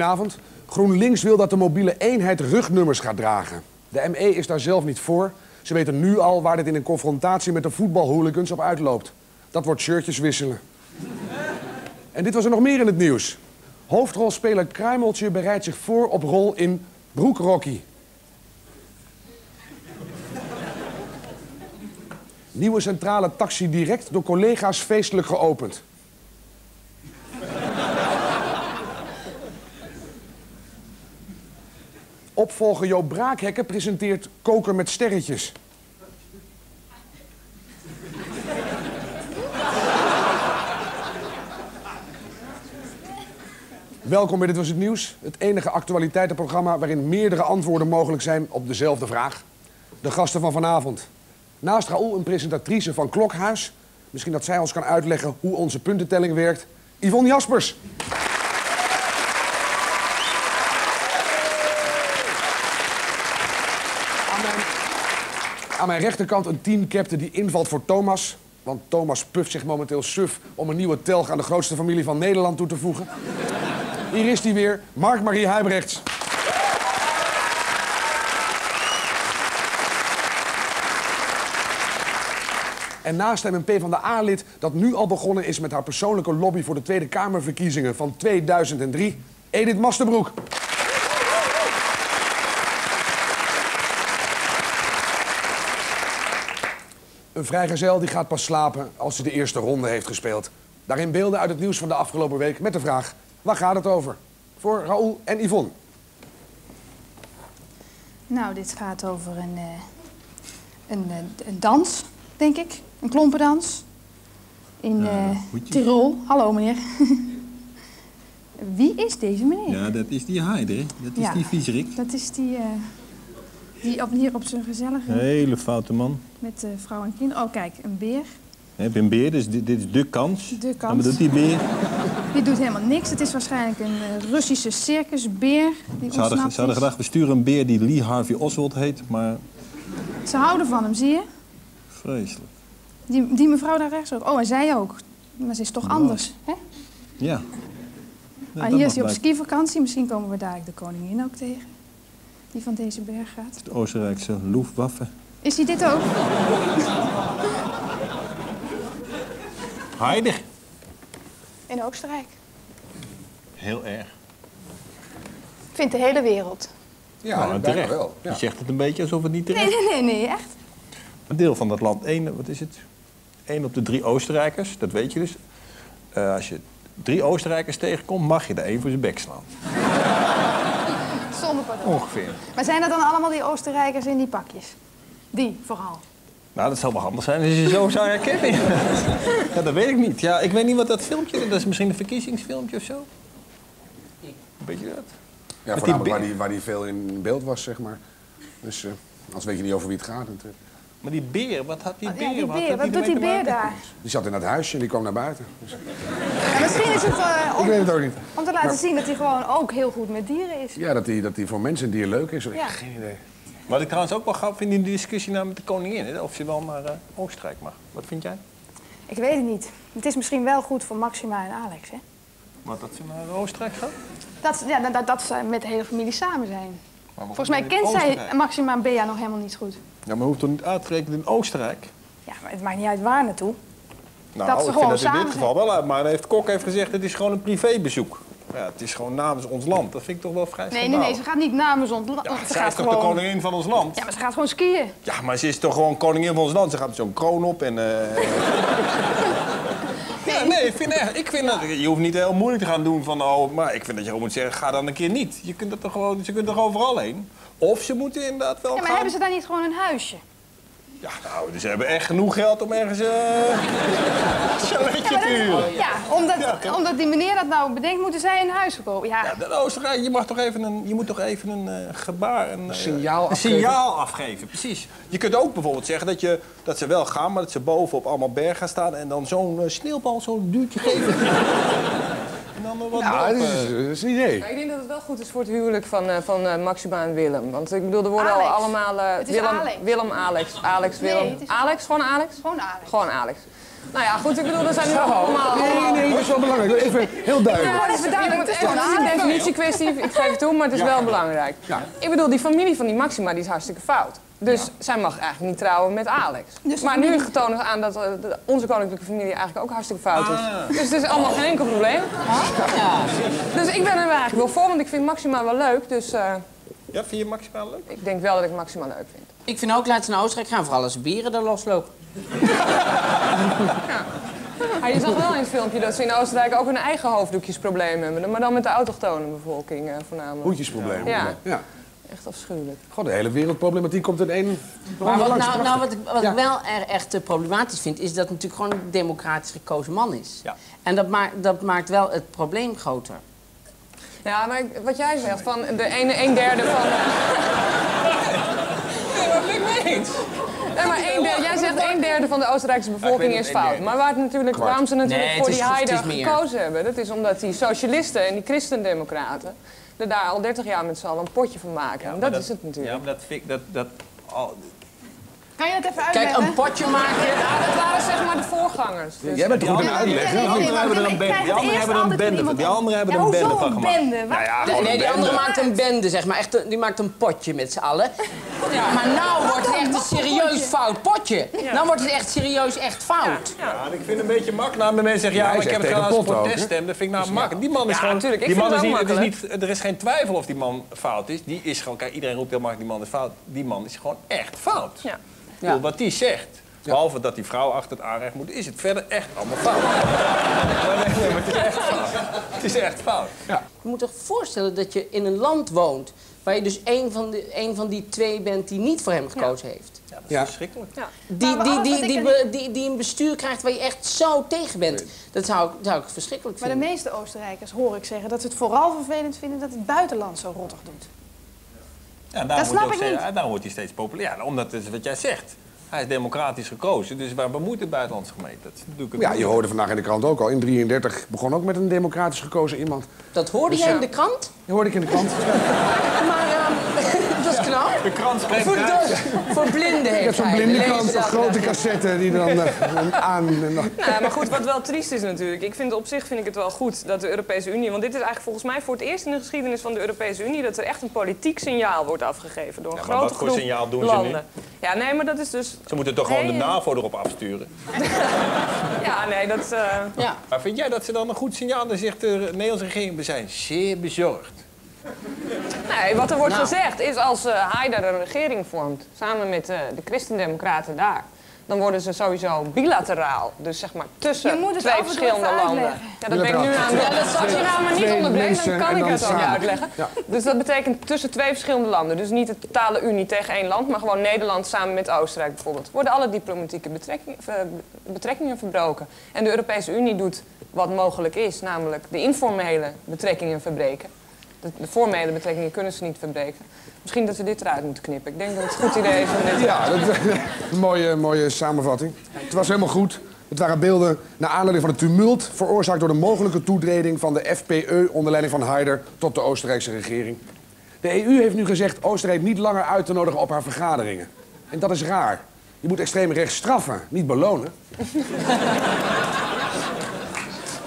Goedenavond. GroenLinks wil dat de mobiele eenheid rugnummers gaat dragen. De ME is daar zelf niet voor. Ze weten nu al waar dit in een confrontatie met de voetbalhooligans op uitloopt. Dat wordt shirtjes wisselen. En dit was er nog meer in het nieuws. Hoofdrolspeler Kruimeltje bereidt zich voor op rol in Broekrocky. Nieuwe centrale taxi direct door collega's feestelijk geopend. Opvolger Joop Braakhekken presenteert Koker met sterretjes. Welkom bij Dit Was Het Nieuws. Het enige actualiteitenprogramma waarin meerdere antwoorden mogelijk zijn op dezelfde vraag. De gasten van vanavond. Naast Raoul een presentatrice van Klokhuis. Misschien dat zij ons kan uitleggen hoe onze puntentelling werkt. Yvonne Jaspers. Aan mijn, aan mijn rechterkant een teamcaptain die invalt voor Thomas. Want Thomas puft zich momenteel suf om een nieuwe telg aan de grootste familie van Nederland toe te voegen. Hier is hij weer, Mark-Marie Huibrechts. En naast hem een PvdA-lid dat nu al begonnen is met haar persoonlijke lobby voor de Tweede Kamerverkiezingen van 2003, Edith Masterbroek. Een vrijgezel die gaat pas slapen als hij de eerste ronde heeft gespeeld. Daarin beelden uit het nieuws van de afgelopen week met de vraag... waar gaat het over? Voor Raoul en Yvonne. Nou, dit gaat over een, eh, een, eh, een dans, denk ik. Een klompendans. In eh. Tirol. Hallo, meneer. Wie is deze meneer? Ja, dat is die Heider? Dat is Ja. die viezerik. Dat is die, eh, die op, hier op zijn gezellige... Hele foute man. Met eh, vrouw en kinderen. Oh, kijk, een beer. Heb je een beer, dus dit, dit is de kans. De En kans. wat doet die beer? Die doet helemaal niks. Het is waarschijnlijk een eh, Russische circusbeer die Ze hadden, ze hadden is. gedacht, we sturen een beer die Lee Harvey Oswald heet, maar Ze houden van hem, zie je? vreselijk. Die, die mevrouw daar rechts ook. Oh, en zij ook. Maar ze is toch anders, hè? Ja. Ja, Ah, hier is hij op skivakantie. Misschien komen we daar de koningin ook tegen. Die van deze berg gaat. Het Oostenrijkse Luftwaffe. Is hij dit ook? Heider. In Oostenrijk. Heel erg. Vindt de hele wereld. Ja, nou, terecht. wel. Ja. Je zegt het een beetje alsof het niet terecht Nee, nee, nee, nee, echt. Een deel van dat land, één, wat is het? Eén op de drie Oostenrijkers, dat weet je dus. Eh, als je drie Oostenrijkers tegenkomt, mag je er één voor zijn bek slaan. Ongeveer. Maar zijn dat dan allemaal die Oostenrijkers in die pakjes? Die vooral. Nou, dat zou wel handig zijn als je ze zo zou herkennen. ja, dat weet ik niet. Ja, ik weet niet wat dat filmpje... Dat is misschien een verkiezingsfilmpje of zo? Weet je dat? Ja, voornamelijk waar die, waar die veel in beeld was, zeg maar. Dus eh anders weet je niet over wie het gaat natuurlijk. Maar die beer, wat had die Oh, beer? ja, die Wat beer. Wat doet die beer maken? daar? Die zat in dat huisje en die kwam naar buiten. Ja, misschien is het eh, ik om, weet het ook niet. om te laten zien dat hij gewoon ook heel goed met dieren is. Ja, dat die, dat die voor mensen en dier leuk is. Ik Ja. heb geen idee. Wat ik trouwens ook wel gaaf vind in die discussie nou met de koningin. Hè? Of ze wel naar eh, Oostenrijk mag. Wat vind jij? Ik weet het niet. Het is misschien wel goed voor Maxima en Alex, hè? Wat dat ze naar Oostenrijk gaat? Dat, ja, dat, dat ze met de hele familie samen zijn. Volgens mij kent zij Maxima en Bea nog helemaal niet goed. Ja, maar hoeft toch niet uit te rekenen in Oostenrijk? Ja, maar het maakt niet uit waar naartoe. Nou, Dat ze ik gewoon vind dat in dit geval wel uit. Maar heeft Kok heeft gezegd, het is gewoon een privébezoek. Ja, het is gewoon namens ons land. Dat vind ik toch wel vrij Nee, nee, nee, ze gaat niet namens ons land. Ja, ze gaat is toch de koningin van ons land? Ja, maar ze gaat gewoon skiën. Ja, maar ze is toch gewoon koningin van ons land. Ze gaat met zo'n kroon op en... eh, Ja, nee, ik vind, echt, ik vind dat... Je hoeft niet heel moeilijk te gaan doen van... Oh, maar ik vind dat je gewoon moet zeggen, ga dan een keer niet. Je kunt er toch gewoon... Ze kunt er overal heen. Of ze moeten inderdaad wel Ja, maar gaan... hebben ze daar niet gewoon een huisje? Ja, nou, dus ze hebben echt genoeg geld om ergens... eh een chaletje te huren. Ja, omdat, Ja, omdat die meneer dat nou bedenkt, moeten zij een huis verkopen. Ja, Ja, dat Oostenrijk, je, mag toch even een, je moet toch even een eh, gebaar, een, eh, signaal een afgeven. signaal afgeven. Precies. Je kunt ook bijvoorbeeld zeggen dat, je, dat ze wel gaan, maar dat ze boven op allemaal bergen gaan staan en dan zo'n sneeuwbal, zo'n duwtje geven. En dan nog wat Ja, dat is, dat is een idee. Maar ik denk dat het wel goed is voor het huwelijk van, eh, van eh, Maxima en Willem. Want ik bedoel, er worden Alex. al allemaal... eh, Het is Willem, Alex. Willem, Alex. Alex, Nee, Willem. is- Alex? Gewoon Alex? Gewoon Alex. Gewoon Alex. Nou ja, goed, ik bedoel, er zijn nu allemaal... Nee, nee, dat is wel belangrijk. Even heel duidelijk. Ja, even duidelijk. Het is een definitiekwestie. Ik geef het toe, maar het is wel belangrijk. Ja. Ik bedoel, die familie van die Maxima die is hartstikke fout. Dus zij mag eigenlijk niet trouwen met Alex. Dus maar nu getoond is aan dat eh, onze koninklijke familie eigenlijk ook hartstikke fout is. Dus het is allemaal geen enkel probleem. Dus ik ben er eigenlijk wel voor, want ik vind Maxima wel leuk. Dus eh, Ja, vind je maximaal leuk? ik denk wel dat ik Maxima leuk vind. Ik vind ook, laten ze naar Oostenrijk gaan, vooral als beren daar loslopen. Maar je zag wel in het filmpje dat ze in Oostenrijk ook hun eigen hoofddoekjesprobleem hebben. Maar dan met de autochtone bevolking eh, voornamelijk. Hoedjesprobleem. Ja. ja. Echt afschuwelijk. God, de hele wereldproblematiek komt in één... Maar wat, nou, nou, wat, ik, wat Ja. ik wel er echt eh, problematisch vind, is dat het natuurlijk gewoon een democratisch gekozen man is. Ja. En dat, maakt dat maakt wel het probleem groter. Ja, maar wat jij zegt, van de ene een derde van... Nee, maar ik eens. Nee, maar een derde, jij zegt een derde van de Oostenrijkse bevolking is fout. Maar waar het natuurlijk, waarom ze natuurlijk Nee, voor die Haider gekozen hebben... dat is omdat die socialisten en die christendemocraten... er daar al 30 jaar met z'n allen een potje van maken. dat, is het natuurlijk. Ja, maar dat vind ik... Dat, dat, al- Kan je dat even Kijk, uitleggen? een potje maken. Ja, dat waren zeg maar de voorgangers. Dus Jij bent goed in die uitleggen? niet? anderen hebben er een bende, die anderen hebben er een bende van. Die anderen hebben er een bende van een gemaakt. Nou ja, Nee, gewoon nee, een die andere maakt een bende, zeg maar. Echt, die maakt een potje met z'n allen. Maar nou wordt het echt een serieus fout potje. Dan wordt het echt serieus echt fout. Ja, en ik vind het een beetje mak. Nou, de mensen zeggen, ja, maar ik heb het gedaan als proteststem. Dat vind ik nou mak. Die man is Ja, gewoon... natuurlijk, ik die man het is niet, het is makkelijk. niet, er is geen twijfel of die man fout is. Die is gewoon, kijk, iedereen roept heel makkelijk, die man is fout. Die man is gewoon echt fout. Ja. Bedoel, Wat die zegt, behalve dat die vrouw achter het aanrecht moet, is het verder echt allemaal fout. Nee, nee, maar het is echt fout. Het is echt fout. Je moet toch voorstellen dat je in een land woont... waar je dus één van, de, één van die twee bent die niet voor hem gekozen heeft. Ja, dat is Ja. verschrikkelijk. Die, Maar die, alles die, die, be- die, die een bestuur krijgt waar je echt zo tegen bent. Dat zou ik, zou ik verschrikkelijk Maar de vinden. meeste Oostenrijkers hoor ik zeggen dat ze het vooral vervelend vinden dat het buitenland zo rottig doet. Ja, daarom Dat wordt snap hij steeds- niet. ja, daarom wordt hij steeds populair. Ja, omdat het is wat jij zegt. Hij is democratisch gekozen, dus waar bemoeit de buitenlandse gemeente? Dat is natuurlijk Ja, je hoorde vandaag in de krant ook al. In 33 begon ook met een democratisch gekozen iemand. Dat hoorde jij in de krant? Dat hoorde ik in de krant. Maar ehm, dat is knap. De krant spreekt Voor, dus, voor blinden heeft Ik heb zo'n blinde krant, je dat? grote cassette die dan eh, aan... En dan- Nou, maar goed, wat wel triest is natuurlijk. Ik vind op zich vind ik het wel goed dat de Europese Unie. Want dit is eigenlijk volgens mij voor het eerst in de geschiedenis van de Europese Unie. dat er echt een politiek signaal wordt afgegeven door een Ja, maar grote wat voor groep signaal doen ze landen. Ja, nee, maar dat is dus. Ze moeten toch gewoon de NAVO erop afsturen. Ja, nee, dat. eh, Ja. Maar vind jij dat ze dan een goed signaal... Dan zegt de Nederlandse regering, we zijn zeer bezorgd. Nee, wat er wordt Nou. gezegd is als eh Haider een regering vormt, samen met eh, de christendemocraten daar, dan worden ze sowieso bilateraal. Dus zeg maar tussen twee verschillende landen. uitleggen. Ja, dat ben ik nu aan het Ja, dat Als je nou maar niet onderbreekt, dan kan ik het ook samen. uitleggen. Ja. Dus dat betekent tussen twee verschillende landen. Dus niet de totale unie tegen één land, maar gewoon Nederland samen met Oostenrijk bijvoorbeeld. Worden alle diplomatieke betrekking- betrekkingen verbroken. En de Europese Unie doet wat mogelijk is, namelijk de informele betrekkingen verbreken. De, de formele betrekkingen kunnen ze niet verbreken. Misschien dat we dit eruit moeten knippen. Ik denk dat het een goed idee is om dit... Ja, dat, een mooie, mooie samenvatting. Het was helemaal goed. Het waren beelden naar aanleiding van het tumult... veroorzaakt door de mogelijke toetreding van de FPE... onder leiding van Haider tot de Oostenrijkse regering. De EU heeft nu gezegd Oostenrijk niet langer uit te nodigen op haar vergaderingen. En dat is raar. Je moet extreem rechts straffen, niet belonen.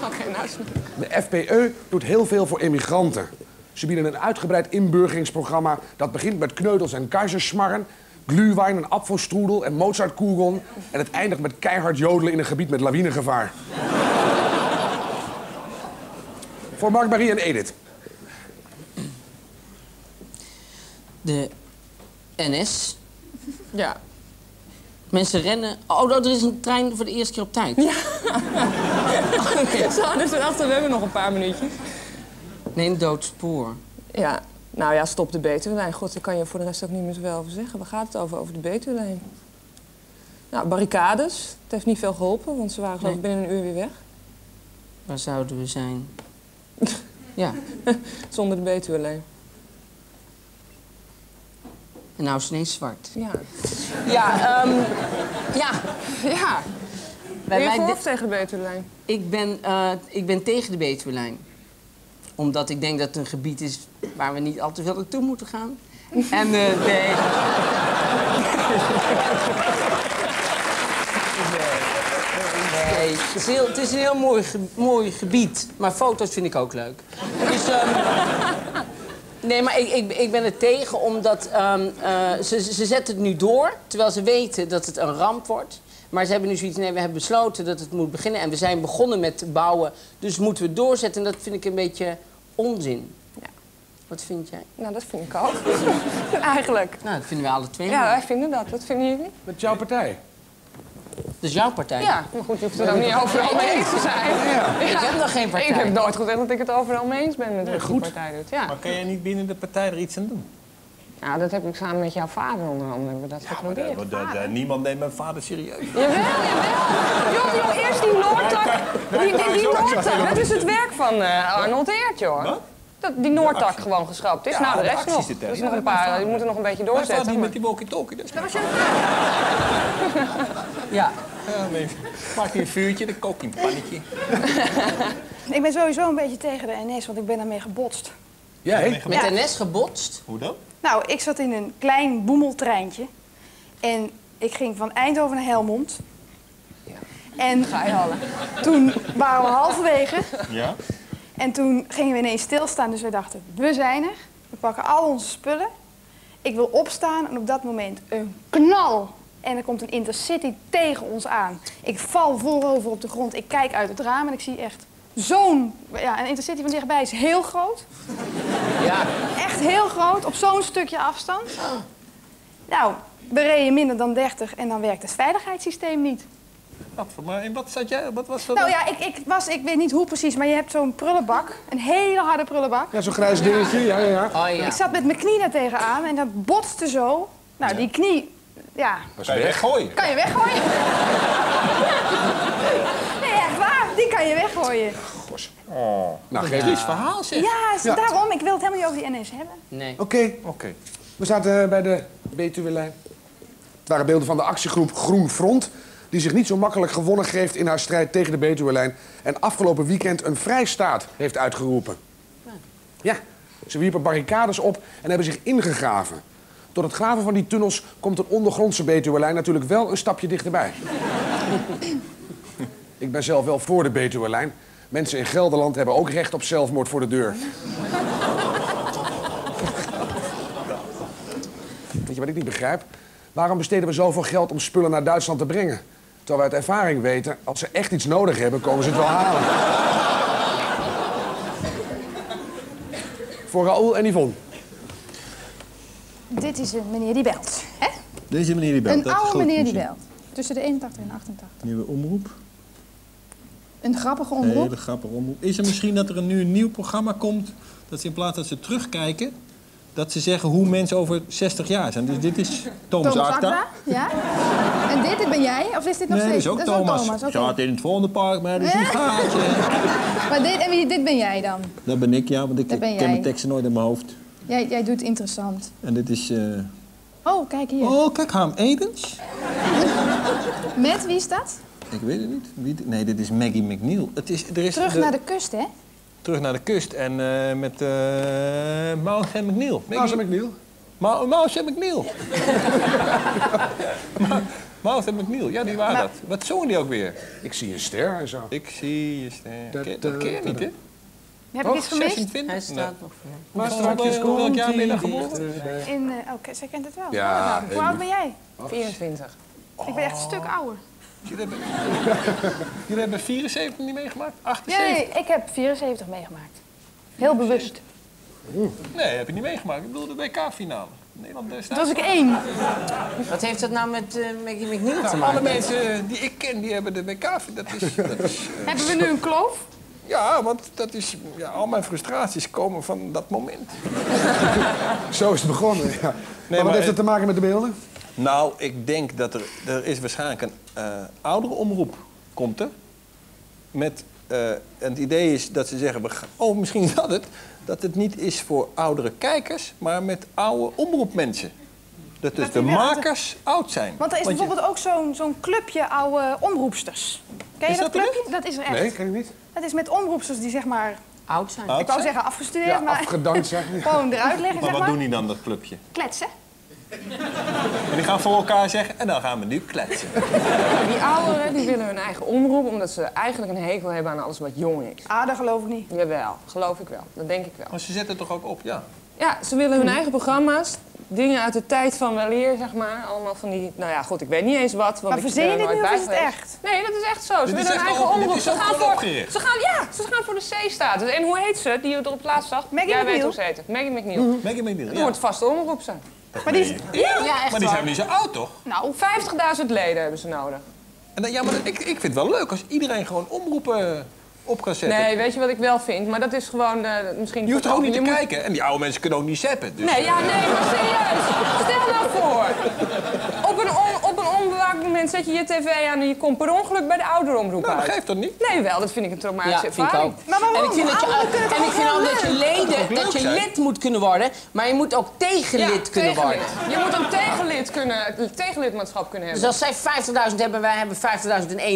Oké, nou is De FPE doet heel veel voor immigranten. Ze bieden een uitgebreid inburgeringsprogramma dat begint met kneutels en keizersmarren, glühwein en apfelstrudel en Mozartkugeln en het eindigt met keihard jodelen in een gebied met lawinegevaar. voor Mark, Marie en Edith. De NS. Ja. Mensen rennen. Oh, er is een trein voor de eerste keer op tijd. Zo, dus erachter, we hebben nog een paar minuutjes. Nee, een dood spoor. Ja, nou ja, stop de Betuwelijn. God, daar kan je voor de rest ook niet meer zoveel over zeggen. Waar gaat het over? Over de Betuwelijn. Nou, barricades. Het heeft niet veel geholpen, want ze waren geloof ik binnen een uur weer weg. Waar zouden we zijn? ja, Zonder de Betuwelijn. en nou is het ineens zwart. Ja. Ja, ehm, ja. Ja. Ben je voor of tegen de Betuwelijn? ik, ben, eh, ik ben tegen de Betuwelijn. Omdat ik denk dat het een gebied is waar we niet al te veel naartoe moeten gaan. En eh, nee. Nee, het is, het is een heel mooi, mooi gebied. Maar foto's vind ik ook leuk. Dus, ehm, nee, maar ik, ik, ik ben er tegen omdat ehm, eh, ze, ze zetten het nu door... terwijl ze weten dat het een ramp wordt. Maar ze hebben nu zoiets... nee, we hebben besloten dat het moet beginnen... en we zijn begonnen met bouwen, dus moeten we het doorzetten. En dat vind ik een beetje onzin. Ja. Wat vind jij? Nou, dat vind ik ook. Eigenlijk. Nou, dat vinden we alle twee. Ja, wij vinden dat. Wat vinden jullie? Met jouw partij. Dat is jouw partij. Ja, maar goed, je hoeft het er ook niet overal mee eens te zijn. Ik heb nog geen partij. Ik heb nooit gezegd dat ik het overal mee eens ben met wat die partij doet. Ja. Maar kan jij niet binnen de partij er iets aan doen? Nou, dat heb ik samen met jouw vader onder andere hebben dat geprobeerd. Want, eh, eh, niemand neemt mijn vader serieus. Jawel, jawel. Joh, joh, eerst die Noordtak. Die, die, die Noordtak, dat is het werk van eh, Arnold Heert, joh. Wat? Dat die Noordtak gewoon geschrapt is. Ja, nou, de de rest nog. er. Dus Ja, nog een paar, die moeten nog een beetje staat doorzetten. die maar- met die walkie-talkie? Dat is Dat was je- Ja. Ja, nee. Maak je een vuurtje, dan kook je een pannetje. Ik ben sowieso een beetje tegen de NS, want ik ben daarmee gebotst. Jij? Met Ja. NS gebotst. Hoe dan? Nou, ik zat in een klein boemeltreintje. En ik ging van Eindhoven naar Helmond. En Ga je halen. toen waren we halverwege. Ja? En toen gingen we ineens stilstaan. Dus we dachten, we zijn er. We pakken al onze spullen. Ik wil opstaan en op dat moment een knal. En er komt een intercity tegen ons aan. Ik val voorover op de grond. Ik kijk uit het raam en ik zie echt zo'n... Ja, een intercity van dichtbij is heel groot. Ja. Echt heel groot, op zo'n stukje afstand. Nou, we reden minder dan 30 en dan werkt het veiligheidssysteem niet. Wat, voor- maar in wat zat jij? Wat was dat? Nou dan? ja, ik, ik, was, ik weet niet hoe precies, maar je hebt zo'n prullenbak. Een hele harde prullenbak. Ja, zo'n grijs dingetje. Ja, ja, ja. Oh ja. Ik zat met mijn knie daar tegenaan en dat botste zo. Nou, die knie, ja, Kan je weg. weggooien? kan je weggooien. Je weggooien. Nou, geef eens. verhaal zeg. Ja, is Ja. daarom, ik wil het helemaal niet over die NS hebben. Nee. Oké, Oké. we zaten eh, bij de Betuwe-lijn. Het waren beelden van de actiegroep Groen Front... die zich niet zo makkelijk gewonnen geeft in haar strijd tegen de Betuwe-lijn... en afgelopen weekend een vrijstaat heeft uitgeroepen. Ja, ze wierpen barricades op en hebben zich ingegraven. Door het graven van die tunnels komt een ondergrondse Betuwe-lijn natuurlijk wel een stapje dichterbij. Ik ben zelf wel voor de Betuwe-lijn. Mensen in Gelderland hebben ook recht op zelfmoord voor de deur. Weet je wat ik niet begrijp? Waarom besteden we zoveel geld om spullen naar Duitsland te brengen? Terwijl we uit ervaring weten, als ze echt iets nodig hebben, komen ze het wel halen. Voor Raoul en Yvonne. Dit is een meneer die belt. Hè? Deze meneer die belt. Een dat is oude goed meneer die belt. Tussen de 81 en 88. Nieuwe omroep. Een grappige Een omroep. hele grappige omroep. Is er misschien dat er nu een nieuw programma komt... dat ze in plaats dat ze terugkijken... dat ze zeggen hoe mensen over 60 jaar zijn. Dus dit is Thomas, Thomas. Ja. En dit, ben jij? Of is dit nog Nee, dat steeds? is ook Thomas. oké. Zat in het volgende park, maar dat is een gaatje. Maar dit, en wie, dit ben jij dan? Dat ben ik, ja, want ik ben ken mijn teksten nooit in mijn hoofd. Jij, jij doet interessant. En dit is... eh, Oh, kijk hier. Oh, kijk, Harm Edens. Met wie is dat? Ik weet het niet. Wie, nee, dit is Maggie McNeil. Het is, er is Terug de- naar de kust, hè? terug naar de kust. En eh, met uh, Mouse en McNeil. Nou, ze McNeil. Ma- Mouse en McNeil. Ma- Mouse en McNeil, ja, die waren Maar- dat. Wat zongen die ook weer? Ik zie een ster en zo. Ik zie je ster. Ken- Dat ken je niet, hè? Heb ik iets gemist? 26? Hij staat nog voor. Maar Strakjes welk komt jaar ben je geboren? In, eh oké, zij kent het wel. Ja, Oh, nou, Hoe oud ben jij? 24. Ik ben echt een stuk ouder. Jullie hebben, jullie hebben 74 niet meegemaakt? Ja, 78? nee, ik heb 74 meegemaakt. Heel bewust. Nee, heb je niet meegemaakt. Ik bedoel de WK-finale. Nederland eh, Toen staat. was ik één. Wat heeft dat nou met eh, Maggie McNeil te Nou, maken? alle mensen die ik ken, die hebben de WK. Dat is, dat is, eh, Hebben we nu een kloof? ja, want dat is, ja, al mijn frustraties komen van dat moment. Zo is het begonnen, ja. maar wat maar heeft het- het te maken met de beelden? Nou, ik denk dat er, er is waarschijnlijk een eh oudere omroep komt er. Met, eh, en het idee is dat ze zeggen, we gaan, oh misschien is dat het, dat het niet is voor oudere kijkers, maar met oude omroepmensen. Dat dus de makers oud zijn. Want er is bijvoorbeeld ook zo'n zo'n clubje oude omroepsters. Ken je Is dat, dat clubje? Dat is er echt. Nee, ken ik niet. Dat is met omroepsters die zeg maar Oud zijn. Oud Ik wou zeggen afgestudeerd, Ja, maar afgedankt zeg. gewoon eruit leggen, Maar zeg wat maar. doen die dan, dat clubje? Kletsen. En die gaan voor elkaar zeggen, en dan gaan we nu kletsen. Die ouderen die willen hun eigen omroep omdat ze eigenlijk een hekel hebben aan alles wat jong is. Ah, dat geloof ik niet. Jawel, geloof ik wel. Dat denk ik wel. Maar ze zetten het toch ook op, ja. Ja, ze willen hun eigen programma's. Dingen uit de tijd van weleer, zeg maar. Allemaal van die, nou ja, goed, ik weet niet eens wat. Want Maar verzin je dit nu of bij is het echt? Nee, dat is echt zo. Ze Dit willen hun eigen omroep. Ze gaan, voor, opgericht. ze, gaan, ja, ze gaan voor de C-status. En hoe heet ze, die je er op plaats zag? Maggie Jij weet hoe ze heet. Maggie McNeil. Maggie McNeil, Dat ja. wordt vaste omroep zijn. Maar die is... Ja, echt Maar die waar. zijn niet zo oud, toch? Nou, 50.000 leden hebben ze nodig. En dan, ja, maar ik, ik vind het wel leuk als iedereen gewoon omroepen op kan zetten. Nee, weet je wat ik wel vind? Maar dat is gewoon eh, misschien... Je hoeft er ook niet te moet- kijken. En die oude mensen kunnen ook niet zappen. Dus, Nee, ja, nee, maar serieus. Stel nou voor. Op een, on, op een onbewaakt moment zet je je tv aan en je komt per ongeluk bij de ouderomroep Nou, dat uit. geeft toch niet? Nee, wel, dat vind ik een Ja, traumatische vind ik ook. Maar waarom? En ik vind dat je, en ik vind ook ook dat je leden, dat je lid moet kunnen worden, maar je moet ook tegenlid kunnen tegenlid. worden. Je moet een tegenlid kunnen, tegenlidmaatschap kunnen Dus hebben. als zij 50.000 hebben, wij hebben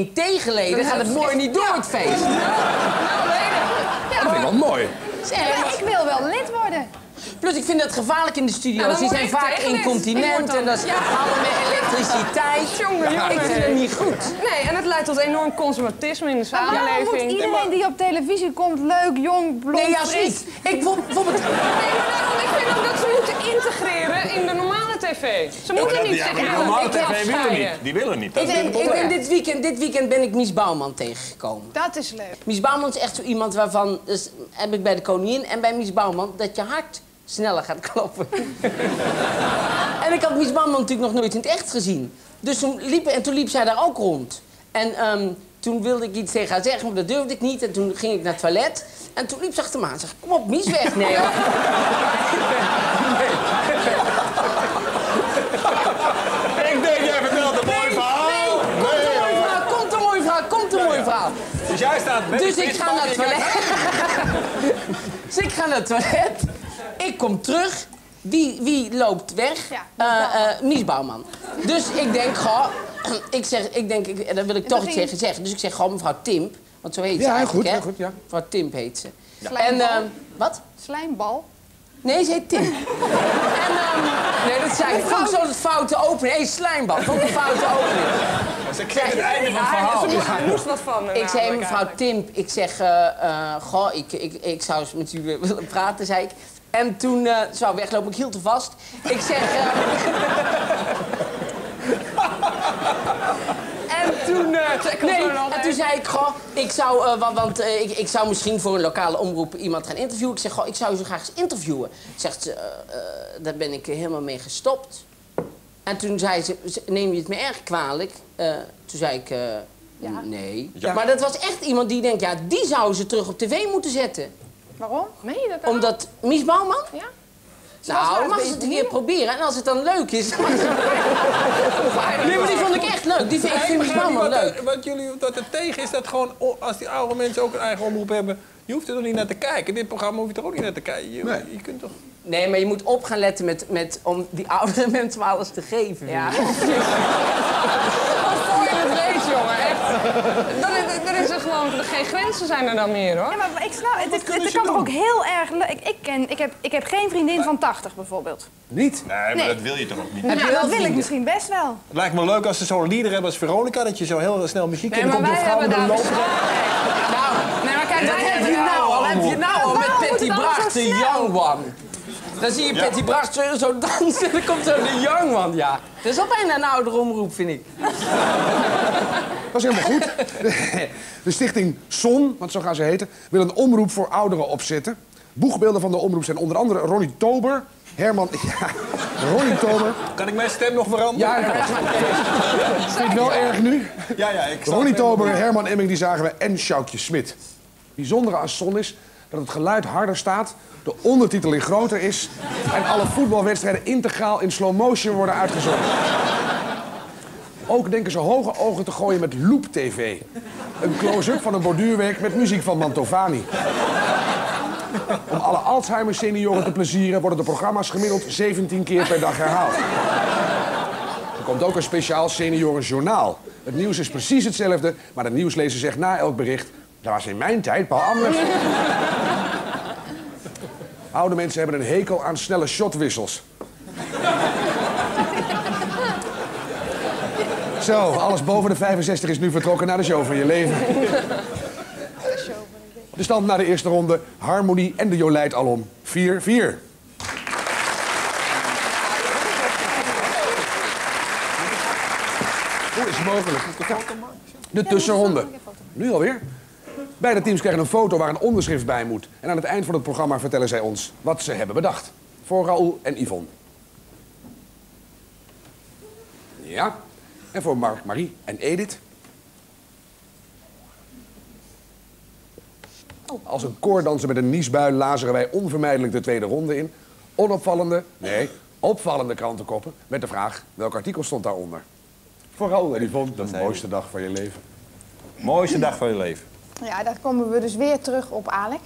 50.001 tegenleden, gaat het mooi niet door het feest. Dat vind ik wel mooi. Zeg, Ja, ik wil wel lid worden. Plus ik vind het gevaarlijk in de studio's. Nou, Die zijn vaak incontinent en dat is Ja. allemaal elektriciteit. Jongen, jongen. Ik vind het niet goed. Nee, en het leidt tot enorm conservatisme in de Maar waarom moet samenleving. iedereen die op televisie komt leuk, jong, blond, Nee, juist niet. Ik wil bijvoorbeeld... Nee, maar daarom, ik vind ook dat ze moeten integreren in de normale tv. Ze moeten niet zeggen, die ja, normale tv willen niet. Die willen niet. Dat Ik ben, dit, weekend, dit weekend ben ik Mies Bouwman tegengekomen. Dat is leuk. Mies Bouwman is echt zo iemand waarvan... Dus heb ik bij de koningin en bij Mies Bouwman... dat je hart sneller gaat kloppen. en ik had Mies Bouwman natuurlijk nog nooit in het echt gezien. Dus toen liep, en toen liep zij daar ook rond. En ehm, toen wilde ik iets tegen haar zeggen, maar dat durfde ik niet. En toen ging ik naar het toilet. En toen liep ze achter me aan en zei... Kom op, Mies weg. Nee hoor. Ik denk, jij vertelt een mooi verhaal. Komt een mooi verhaal, komt een mooi verhaal, komt een mooi verhaal. Dus jij staat met Dus ik ga naar het toilet. dus ik ga naar het toilet. Ik kom terug. Wie, wie loopt weg? Ja, Eh, eh, Mies Bouwman. Dus ik denk, goh, ik zeg, ik denk, ik, dan wil ik toch iets ging- tegen zeggen. Dus ik zeg, goh, mevrouw Timp. Want zo heet ze Ja, eigenlijk, goed, hè? heel goed, ja. Mevrouw Timp heet ze. En, Slijmbal. ehm, wat? Slijmbal. Nee, ze heet Tim. en, ehm, nee, dat zei ik. Vond ik zo het foute opening. Hé, hey, slijmbal. Vond ik een foute opening. Ze krijgen het einde van het verhaal. Ze moest, wat van. Ik zei, mevrouw. Timp, ik zeg, eh, eh, goh, ik, ik, ik zou eens met u willen praten, zei ik. En toen eh zou ik weglopen, ik hield er vast. Ik zeg... eh, en toen... eh, nee, en toen zei ik, goh, ik zou, eh, wa- want eh, ik, ik zou misschien voor een lokale omroep iemand gaan interviewen. Ik zeg, goh, ik zou zo graag eens interviewen. Zegt ze, daar ben ik helemaal mee gestopt. En toen zei ze, ze- neem je het me erg kwalijk? Eh, toen zei ik, eh, nee. Ja. Maar dat was echt iemand die denkt, ja, die zouden ze terug op tv moeten zetten. Waarom? Meen je dat? Omdat, Mies Bouwman? Ja? Nou, mag ze het een keer proberen. En als het dan leuk is... mag ze- nee, maar die vond ik echt leuk. Die vind, ik vind Mies begrijp niet Bouwman wat, leuk. er- wat jullie dat er tegen is, dat gewoon als die oude mensen ook een eigen omroep hebben, je hoeft er toch niet naar te kijken. Dit programma hoef je er ook niet naar te kijken. Je, Nee. je kunt toch. Nee, maar je moet op gaan letten met, met, om die oudere mensen maar alles te geven. Ja. ik. Voor je het weet, jongen, echt. Is- er geen grenzen zijn er dan meer, hoor. Ja, maar ik snap, het, het, kan toch ook heel erg leuk... Ik, ik, ken, ik, heb, ik heb geen vriendin van 80 bijvoorbeeld. Niet? Nee, maar Nee. dat wil je toch ook niet. Heb Ja, dat wil ik misschien best wel. Het lijkt me leuk als ze zo'n leader hebben als Veronica, dat je zo heel snel muziek Nee, in maar komt. hebben daar loop. Nou, Nee, maar kijk, wij heb hebben je nou al, heb je nou al met Patty Bracht, young one. Dan zie je Ja. Patty Bracht zo, zo dansen en dan komt zo de young one, ja. Dat is al bijna een oudere omroep, vind ik. Dat is helemaal goed. De, stichting SON, want zo gaan ze heten, wil een omroep voor ouderen opzetten. Boegbeelden van de omroep zijn onder andere Ronnie Tober, Herman... Ja, Ronnie Tober. Kan ik mijn stem nog veranderen? Ja, je het wel erg nu? ja, ja ik Ronnie. Tober, Herman Emming, die zagen we en Sjoukje Smit. Bijzondere aan Son is dat het geluid harder staat, de ondertiteling groter is... en alle voetbalwedstrijden integraal in slow motion worden uitgezonden. Ook denken ze hoge ogen te gooien met Loop TV. Een close-up van een borduurwerk met muziek van Mantovani. Om alle Alzheimer-senioren te plezieren worden de programma's gemiddeld 17 keer per dag herhaald. Er komt ook een speciaal seniorenjournaal. Het nieuws is precies hetzelfde, maar de nieuwslezer zegt na elk bericht... Dat was in mijn tijd, Paul anders. Oude mensen hebben een hekel aan snelle shotwissels. Zo, alles boven de 65 is nu vertrokken naar de show van je leven. De stand na de eerste ronde, Harmonie en de Jolijt alom. 4-4. Hoe is het mogelijk? De tussenronde. Nu alweer? Beide teams krijgen een foto waar een onderschrift bij moet. En aan het eind van het programma vertellen zij ons wat ze hebben bedacht. Voor Raoul en Yvonne. Ja. En voor Mark, Marie en Edith. Als een koordanser met een niesbui lazeren wij onvermijdelijk de tweede ronde in. Onopvallende, nee, opvallende krantenkoppen met de vraag welk artikel stond daaronder. Voor Raoul en Yvonne, de mooiste dag van je leven. Mooiste dag van je leven. Ja, daar komen we dus weer terug op Alex.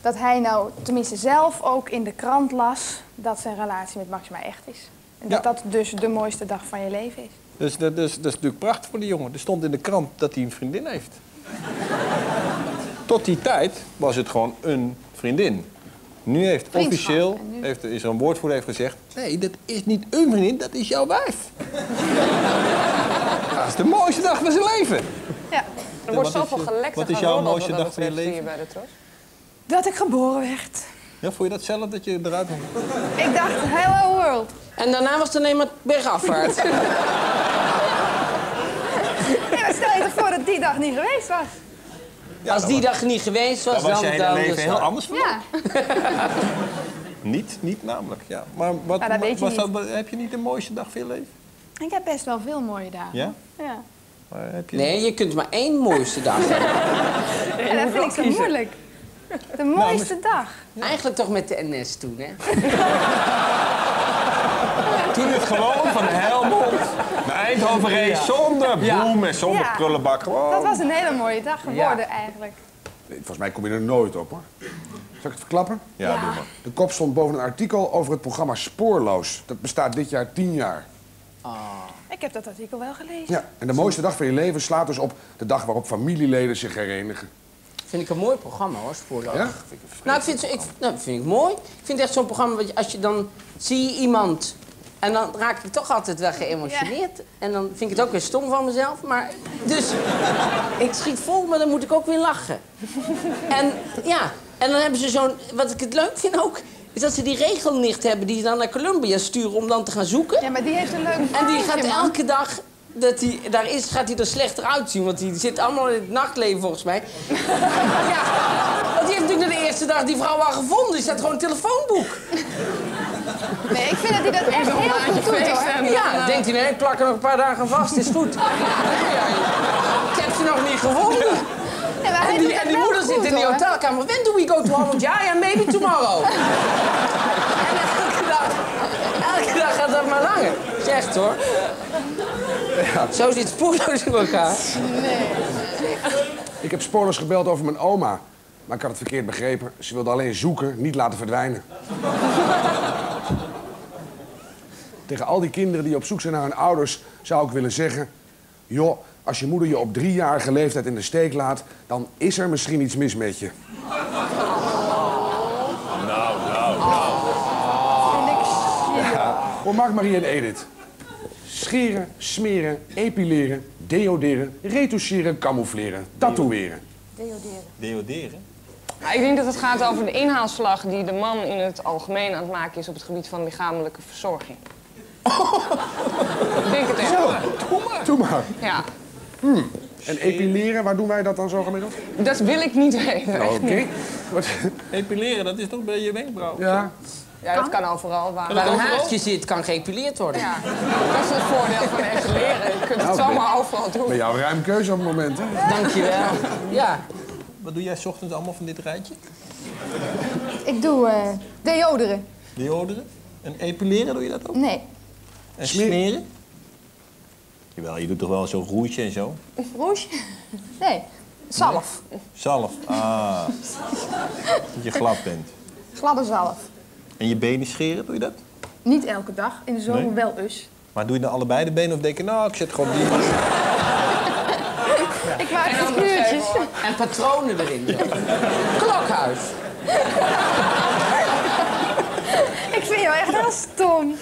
Dat hij nou tenminste zelf ook in de krant las dat zijn relatie met Maxima echt is. En dat Ja. dat dus de mooiste dag van je leven is. Dus dat, is- dat is natuurlijk prachtig voor die jongen. Er stond in de krant dat hij een vriendin heeft. Tot die tijd was het gewoon een vriendin. Nu heeft officieel nu? heeft, is er een woordvoerder heeft gezegd... nee, dat is niet een vriendin, dat is jouw wijf. dat is de mooiste dag van zijn leven. Ja. Er wordt wat is zoveel je- gelekt wat is jouw mooiste dag van je leven? bij de Tros. Dat ik geboren werd. Ja, vond je dat zelf dat je eruit moest? Ik dacht, hello world. En daarna was het alleen maar bergafwaarts. Ja, stel je toch voor dat die dag niet geweest was. Als die dag niet geweest was, Dan dan... was je hele dan leven dus- heel anders van. Ja. Niet, niet namelijk, ja. Maar wat, Maar dat weet je was niet. dat, heb je niet de mooiste dag van je leven? Ik heb best wel veel mooie dagen. Ja? Ja. Maar heb je... Nee, je kunt maar één mooiste dag hebben. En dat vind ik zo moeilijk. De mooiste dag. Eigenlijk toch met de NS toen, hè? Toen het gewoon van Helmond naar Eindhoven reed zonder Ja. boem en zonder Ja. prullenbak. Gewoon. Dat was een hele mooie dag geworden eigenlijk. Nee, volgens mij kom je er nooit op hoor. Zal ik het verklappen? Ja, doe maar. De kop stond boven een artikel over het programma Spoorloos. Dat bestaat dit jaar tien jaar. Ik heb dat artikel wel gelezen. Ja, en de mooiste dag van je leven slaat dus op de dag waarop familieleden zich herenigen. Vind ik een mooi programma, hoor, Spoorloos. Ja? Nou, ik vind, het- ik, nou, dat vind ik mooi. Ik vind het echt zo'n programma, wat je, als je dan zie je iemand... En dan raak ik toch altijd wel geëmotioneerd. En dan vind ik het ook weer stom van mezelf. Maar, dus, ik schiet vol, maar dan moet ik ook weer lachen. En ja, en dan hebben ze zo'n... Wat ik het leuk vind ook, is dat ze die regelnicht hebben... die ze dan naar Columbia sturen om dan te gaan zoeken. Ja, maar die heeft een leuk En die gaat man. elke dag dat hij daar is, gaat hij er slechter uitzien. Want die zit allemaal in het nachtleven volgens mij. ja, want die heeft natuurlijk de eerste dag die vrouw al gevonden. Die staat gewoon in het telefoonboek. Nee, ik vind dat hij dat echt heel goed doet, hoor. Ja, denkt hij, nee, ik plak er nog een paar dagen vast, is goed. Ja, ik heb ze nog niet gevonden. En die, en moeder goed, zit in die hotelkamer. When do we go to Holland? Ja, ja, maybe tomorrow. en elke dag, elke dag gaat dat maar langer. Echt hoor. Zo zit spoorloos in elkaar. Ik heb spoorloos gebeld over mijn oma. Maar ik had het verkeerd begrepen. Ze wilde alleen zoeken, niet laten verdwijnen. Tegen al die kinderen die op zoek zijn naar hun ouders zou ik willen zeggen... joh, als je moeder je op driejarige leeftijd in de steek laat... dan is er misschien iets mis met je. Vind ik chill. Voor Mark, Marie en Edith. Scheren, smeren, epileren, deoderen, retoucheren, camoufleren, tatoeëren. Deoderen? Nou, ik denk dat het gaat over de inhaalslag die de man in het algemeen aan het maken is op het gebied van lichamelijke verzorging. ik denk het echt. Doe maar. Ja, En epileren, waar doen wij dat dan zo gemiddeld? dat wil ik niet weten. echt Oké. Epileren, dat is toch bij je wenkbrauw? Ja. Ja, dat kan overal. Waar. Waar een haartje zit, kan geëpileerd worden. Ja, dat is het voordeel van epileren. Je kunt het Nou, zomaar overal doen. Bij jou ruim keuze op het moment, hè? Dankjewel. Ja. Wat doe jij 's ochtends allemaal van dit rijtje? Ik doe eh deoderen. Deoderen? En epileren doe je dat ook? Nee. En smeren? Jawel, je doet toch wel zo'n roertje en zo? Rouge? Nee. Zalf. Zalf. Ah. dat je glad bent. Gladde zalf. En je benen scheren, doe je dat? Niet elke dag. In de zomer Nee? wel us. Maar doe je dan allebei de benen of denk je, nou, ik zet gewoon die... Ik maak figuurtjes. En patronen erin. Klokhuis. Ik vind jou echt heel stom.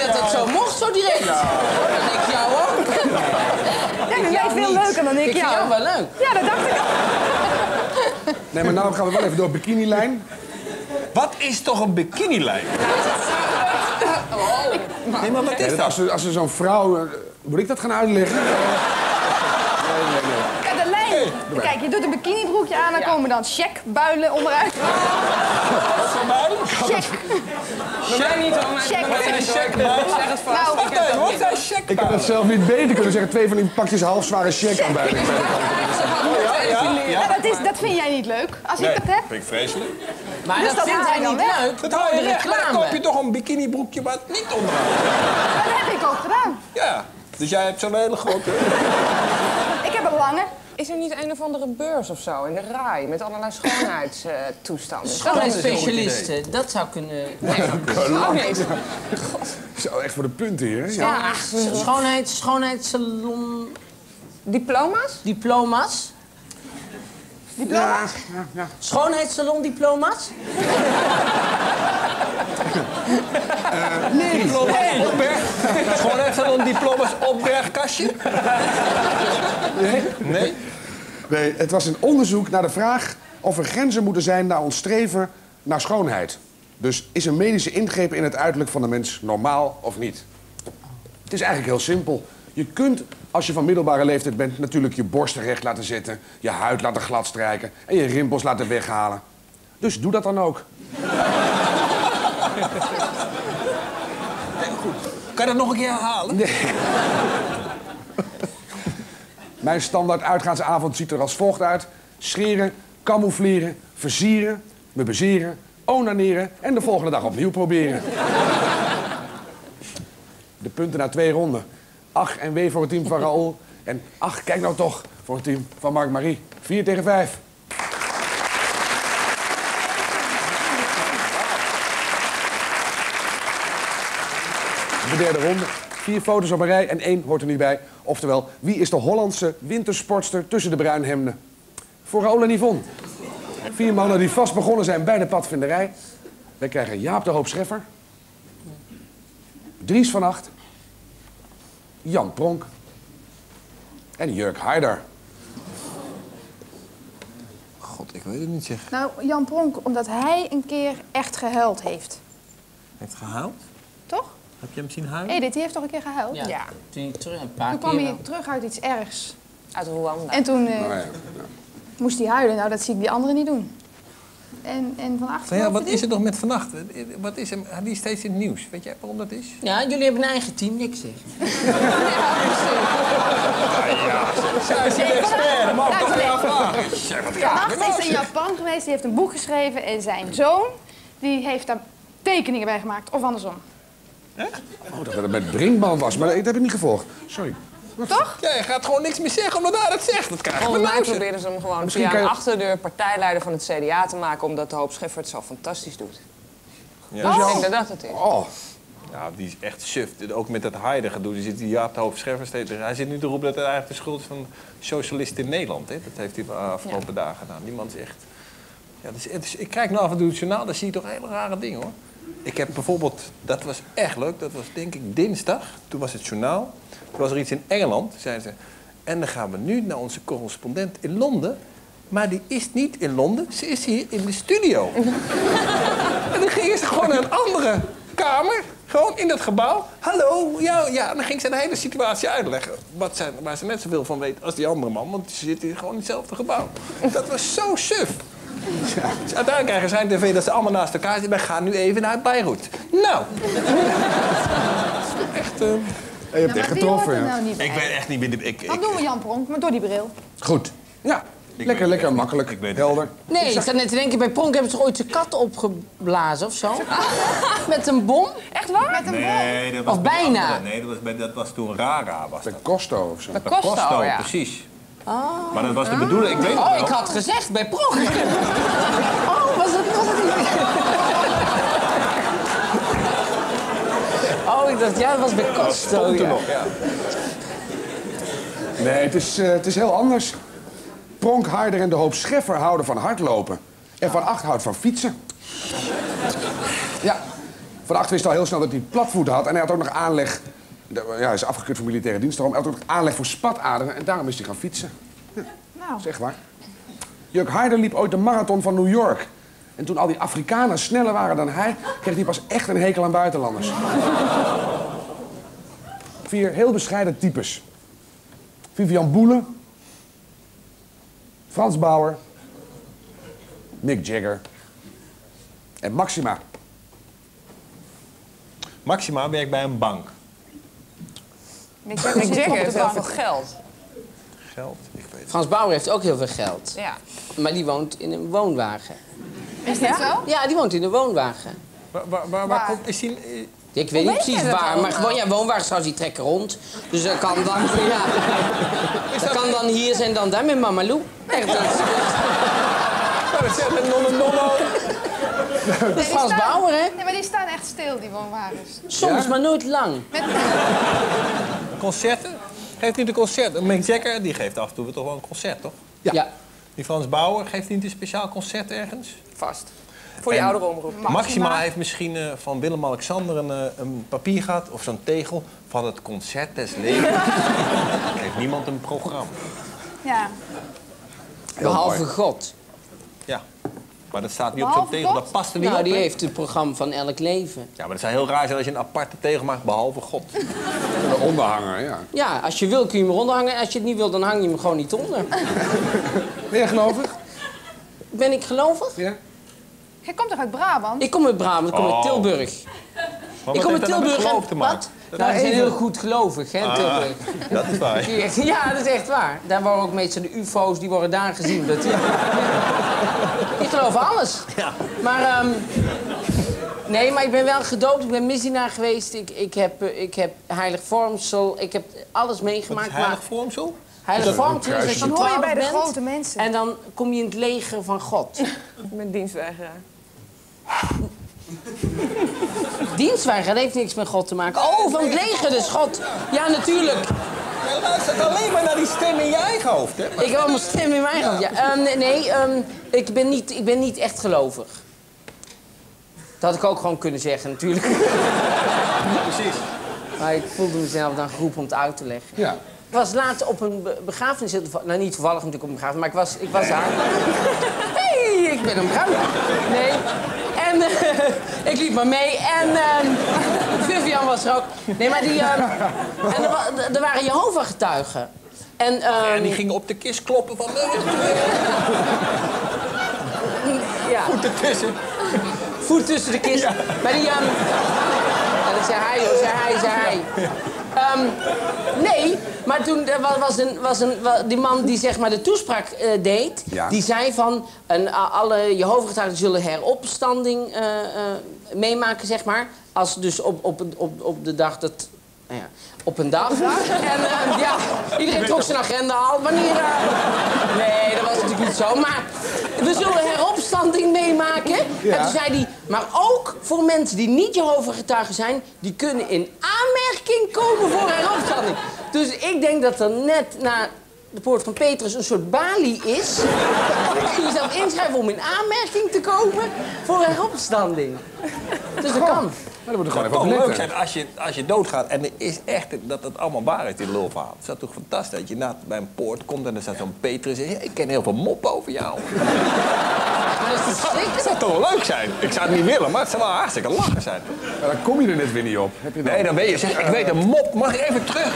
Je dat dat zo mocht, zo direct? Oh, dan ik jou ook. Jij vindt mij jou veel leuker dan ik, Ik vind jou. jou wel leuk. Ja, dat dacht ik al. Nee, maar nou gaan we wel even door bikinilijn. Wat is toch een bikinilijn? Nee, maar wat is dat als dat? er, als er zo'n vrouw... eh, moet ik dat gaan uitleggen? Nee, nee, nee. Ja, de lijn. Kijk, je doet een bikinibroekje aan, dan komen dan checkbuilen onderuit. Check. Bij mij niet hoor, maar Check. hoor. Ik Zeg het vast. Nou, Ik heb dat check? Ik zelf niet beter kunnen zeggen. Twee van die pakjes halfzware check aan beide kanten. Ja, ja, Ja, ja. dat, is, dat vind jij niet leuk, als Nee, ik dat heb. vind ik vreselijk. Maar Dus dat dat vindt hij niet weg. leuk. Dat hou je de weg. Maar dan koop je toch een bikinibroekje wat niet onderaan. Dat heb ik ook gedaan. Ja. Dus jij hebt zo'n hele grote... Ik heb een lange. Is er niet een of andere beurs of zo in de RAI met allerlei schoonheidstoestanden? Schoonheidsspecialisten, dat zou kunnen... Oh nee. Zo, echt voor de punten hier. hè? Ja. Ja, schoonheid, schoonheidssalon, Diploma's? diploma's. Ja, ja, ja. Schoonheidssalon diploma's? Nee, nee. Opberg. Gewoon even een diploma's opbergkastje. Nee? Nee? Nee, het was een onderzoek naar de vraag of er grenzen moeten zijn naar ons streven naar schoonheid. Dus is een medische ingreep in het uiterlijk van de mens normaal of niet? Het is eigenlijk heel simpel. Je kunt, als je van middelbare leeftijd bent, natuurlijk je borsten recht laten zetten, je huid laten gladstrijken en je rimpels laten weghalen. Dus doe dat dan ook. Kan je dat nog een keer herhalen? Mijn standaard uitgaansavond ziet er als volgt uit. Scheren, camoufleren, versieren, me bezeren, onaneren en de volgende dag opnieuw proberen. De punten na twee ronden. Ach en wee voor het team van Raoul. En ach, kijk nou toch voor het team van Mark-Marie. 4 tegen 5. De derde ronde. Vier foto's op een rij en één hoort er niet bij. Oftewel, wie is de Hollandse wintersportster tussen de bruinhemden? Voor Raoul en Yvonne. Vier mannen die vast begonnen zijn bij de padvinderij. Wij krijgen Jaap de Hoop Scheffer. Dries van Acht. Jan Pronk. En Jurk Haider. God, ik weet het niet zeg. Nou, Jan Pronk, omdat hij een keer echt gehuild heeft. Heeft gehuild? Toch? Heb je hem zien huilen? Edith, die heeft toch een keer gehuild? Ja. Ja. Toen terug een paar Toen keer kwam hij wel. terug uit iets ergs. Uit Rwanda. En toen eh, Nou ja. moest hij huilen. Nou, dat zie ik die anderen niet doen. En, en van achter. Ja, wat is er nog met vannacht? Wat is hem? Die is steeds in het nieuws. Weet jij waarom dat is? Ja, jullie hebben een eigen team, niks zeg. Zij is een expert, mag toch toch wel vragen? Vannacht is in Japan geweest, die heeft een boek geschreven en zijn zoon die heeft daar tekeningen bij gemaakt. Of andersom. Oh, dat het met Brinkman was, maar dat heb ik niet gevolgd. Sorry. Toch? Ja, je gaat gewoon niks meer zeggen omdat hij dat zegt. Dat krijg je Volgens mij nou, zeg. proberen ze hem gewoon Misschien via kan een je- achterdeur partijleider van het CDA te maken... omdat de Hoop Scheffer het zo fantastisch doet. Ja. Dus ik denk dat dat het is. Oh, Ja, die is echt suf. Ook met dat Heide gedoe. Die zit die Jaap de Scherver steeds. Hij zit nu te roepen dat het eigenlijk de schuld is van socialisten in Nederland. Hè? Dat heeft hij de afgelopen dagen gedaan. Die man is echt... Ja, dus, het is- ik kijk nou af en toe het journaal, daar zie je toch hele rare dingen hoor. Ik heb bijvoorbeeld, dat was echt leuk, dat was denk ik dinsdag. Toen was het journaal. Toen was er iets in Engeland. Zeiden ze, en dan gaan we nu naar onze correspondent in Londen. Maar die is niet in Londen, ze is hier in de studio. En dan gingen ze gewoon naar een andere kamer. Gewoon in dat gebouw. Hallo, ja, ja. En dan ging ze de hele situatie uitleggen. Wat zijn, waar ze net zoveel van weet als die andere man. Want ze zitten hier gewoon in hetzelfde gebouw. Dat was zo suf. Dus uiteindelijk krijgen zij een tv dat ze allemaal naast elkaar zitten. Wij gaan nu even naar Beirut. Nou. Echt... eh, je hebt echt die hoort getroffen, ja. nou bij. ik weet echt niet meer... de- Ik, Dan ik, doen we Jan Pronk, maar door die bril. Goed. Ja, lekker, lekker makkelijk. Ik weet het helder. Nee, ik zat net te denken, bij Pronk hebben ze toch ooit zijn kat opgeblazen of zo? Met een bom? Echt waar? Met een bom. Nee, dat was Of bij bijna. andere. Nee, dat was, bij, dat was toen Rara. Was Bij dat. Costo of zo. De Costo, ja. precies. Maar dat was de bedoeling. Ik weet nog Oh, ik had gezegd bij Pronk. Oh, was was het niet? Oh, ik dacht, ja, dat was bij Costo. Ja. nog, ja. Nee, het is, eh, het is heel anders. Pronk, Harder en de hoop Scheffer houden van hardlopen. En Van Acht houdt van fietsen. Ja, Van Acht wist al heel snel dat hij platvoeten had. En hij had ook nog aanleg... Ja, hij is afgekeurd voor militaire dienst. Daarom hij had ook aanleg voor spataderen. En daarom is hij gaan fietsen. Nou, echt waar. Juk Harder liep ooit de marathon van New York. En toen al die Afrikaners sneller waren dan hij... kreeg hij pas echt een hekel aan buitenlanders. Vier heel bescheiden types. Vivian Boele. Frans Bauer. Mick Jagger. En Maxima. Maxima werkt bij een bank. Mick Jagger Mick Jagger op heeft heel veel geld. Geld, ik weet het. Frans Bauer heeft ook heel veel geld. Ja. Maar die woont in een woonwagen. Is dit zo? Ja, die woont in een woonwagen. Waar, waar, waar, waar Waar? komt... Is die, eh, Ik weet niet precies dat waar, maar gewoon, ja, woonwagens trouwens, die trekken rond. Dus dat kan dan, ja. Dat kan dan hier zijn, dan daar met Mama Lou. Echt, dat is- Nou, dat zegt een nonne nonno. dat is Frans Bauer, hè? Nee, maar die staan echt stil, die woonwagens. Soms, Ja? maar nooit lang. Met... Concerten? Geeft niet een concert? Mick Jagger, die geeft af en toe toch wel een concert, toch? Ja. Die Frans Bauer, geeft hij niet een speciaal concert ergens? Vast. Voor die En- oudere omroep. Maxima. Maxima heeft misschien eh, van Willem-Alexander een, eh, een papier gehad of zo'n tegel van het concert des levens. Geeft niemand een programma. Ja. Behalve mooi. God. Ja. Maar dat staat niet op zo'n tegel, God? dat past er niet Nou, op. die heeft het programma van elk leven. Ja, maar dat zou heel raar zijn als je een aparte tegel maakt, behalve God. De onderhanger, ja. Ja, als je wil kun je hem eronder hangen. Als je het niet wil, dan hang je hem gewoon niet onder. Ben je gelovig? Ben ik gelovig? Ja? Jij komt toch uit Brabant? Ik kom uit Brabant, ik kom uit Oh. Tilburg. Maar ik kom uit nou Tilburg. en- te maken? Wat? Dat- Nou, zijn even- heel goed gelovig, hè, Tilburg. Dat is waar. Ja, dat is echt waar. Daar worden ook meestal de ufo's, die worden daar gezien. Dat, ik geloof alles. Ja. Maar, ehm, nee, maar ik ben wel gedoopt. Ik ben misdienaar geweest. Ik, ik, heb, eh, ik heb heilig vormsel. Ik heb alles Wat meegemaakt. is heilig vormsel? heilig vormsel is je Dan hoor je 12 bij de bent. grote mensen. En dan kom je in het leger van God. Met dienstweigeraar. Dienstweiger, dat heeft niks met God te maken. Oh, van het leger, dus God. Ja, natuurlijk. Je luistert alleen maar naar die stem in je eigen hoofd, hè? Ik heb allemaal stem in mijn hoofd. Ja. Ehm, nee, nee ehm, ik, ben niet, ik ben niet echt gelovig. Dat had ik ook gewoon kunnen zeggen, natuurlijk. Precies. Maar ik voelde mezelf dan geroepen om het uit te leggen. Ja. Ik was laatst op een be- begrafenis. Nou, niet toevallig natuurlijk op een begrafenis, maar ik was, ik was daar. hey, ik ben een bruin. Nee. En eh, ik liep maar mee. En ehm, Vivian was er ook. Nee, maar die... ehm, en er, wa- er waren Jehovah-getuigen. En, ehm, En die gingen op de kist kloppen van... ja. Goed ertussen. voet tussen de kist. Maar die... ehm ja, dat zei hij, hoor. Zei hij, zei hij. Ehm, nee, maar toen er wa- was een, was een, die man die zeg maar de toespraak eh, deed... Ja. die zei van... En, a- alle Jehovah-getuigen zullen heropstanding eh, eh, meemaken, zeg maar. Als dus op, op, een- op, op de dag dat... Nou ja, op een dag. En eh, ja, iedereen trok zijn agenda al. Wanneer... eh, Nee, dat was natuurlijk niet zo. Maar we zullen heropstanding meemaken. Ja. En toen zei hij, maar ook voor mensen die niet Jehovah-getuigen zijn... die kunnen in aanmerking komen voor heropstanding. Dus ik denk dat er net na de poort van Petrus een soort balie is. kun je jezelf inschrijven om in aanmerking te komen voor heropstanding. Dus dat kan. Maar dan moet gewoon zou even leuk zijn als je, als je doodgaat en er is echt dat het allemaal waar is, dit lulverhaal. Het is toch fantastisch dat je na, bij een poort komt en er staat zo'n Petrus en zegt, ik ken heel veel moppen over jou. Dat Dat zou toch wel leuk zijn? Ik zou het niet willen, maar het zou wel hartstikke lachen zijn. Maar dan kom je er net weer niet op. Heb je dan? Nee, dan weet je, zeg, ik weet een mop, mag ik even terug?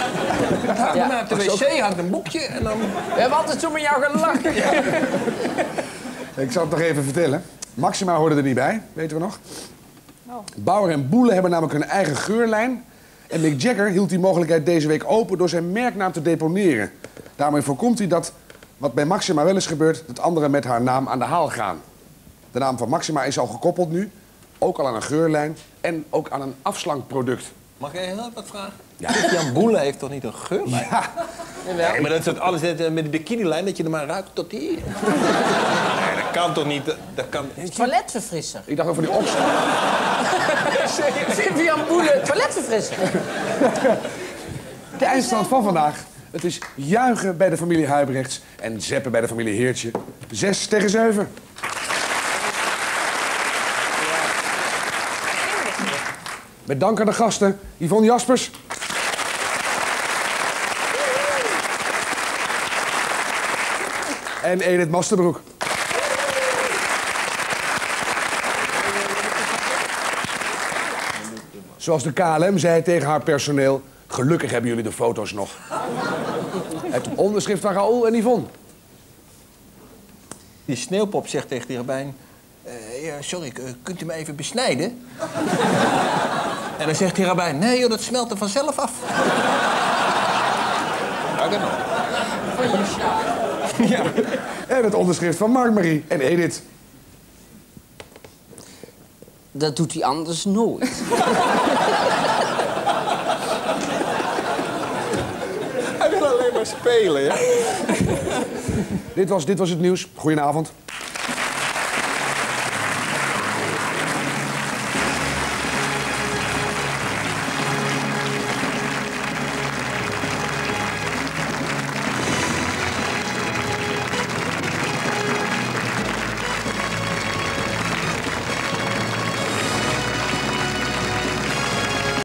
Dan Ja. naar op de wc, hangt een boekje en dan... We hebben altijd zo met jou gelachen. Ik zal het nog even vertellen. Maxima hoorde er niet bij, weten we nog. Bauer en Boele hebben namelijk hun eigen geurlijn. En Mick Jagger hield die mogelijkheid deze week open door zijn merknaam te deponeren. Daarmee voorkomt hij dat, wat bij Maxima wel eens gebeurt, dat anderen met haar naam aan de haal gaan. De naam van Maxima is al gekoppeld nu, ook al aan een geurlijn en ook aan een afslankproduct. Mag ik heel wat vragen? Ja. Jan Boele heeft toch niet een geurlijn? Ja, Nee, maar dat is het alles eh, met de bikinilijn, dat je er maar ruikt tot hier. Nee, dat kan toch niet? Dat- kan... Toiletverfrisser. ik dacht over die opslag. Vivian Boele, toiletverfrisser. De eindstand van vandaag. Het is juichen bij de familie Huibrechts en zeppen bij de familie Heertje. Zes tegen zeven. Met dank aan de gasten Yvonne Jaspers. En Edith Masterbroek. Zoals de KLM zei tegen haar personeel... gelukkig hebben jullie de foto's nog. Het onderschrift van Raoul en Yvonne. Die sneeuwpop zegt tegen die rabbijn... eh, ja, sorry, k- kunt u me even besnijden? En dan zegt die rabbijn... Nee joh, dat smelt er vanzelf af. Ja, dat nog. En het onderschrift van Mark-Marie en Edith. Dat doet hij anders nooit. Hij wil alleen maar spelen, ja? Dit was, dit was het nieuws. Goedenavond.